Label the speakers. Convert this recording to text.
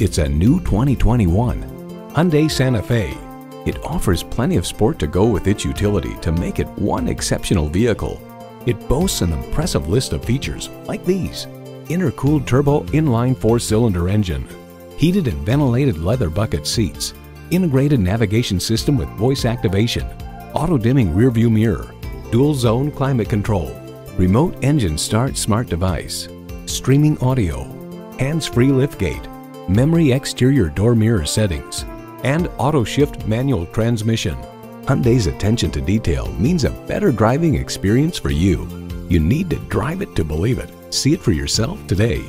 Speaker 1: It's a new 2021 Hyundai Santa Fe. It offers plenty of sport to go with its utility to make it one exceptional vehicle. It boasts an impressive list of features like these. Intercooled turbo inline four-cylinder engine, heated and ventilated leather bucket seats, integrated navigation system with voice activation, auto-dimming rearview mirror, dual zone climate control, remote engine start smart device, streaming audio, hands-free liftgate, memory exterior door mirror settings, and auto shift manual transmission. Hyundai's attention to detail means a better driving experience for you. You need to drive it to believe it. See it for yourself today.